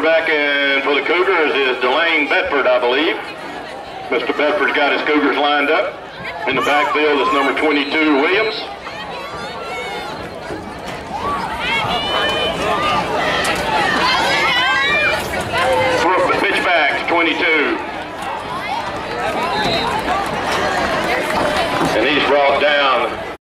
quarterback and for the Cougars is Delane Bedford, I believe. Mr. Bedford's got his Cougars lined up. In the backfield is number 22, Williams. Throw the pitch back to 22. And he's brought down.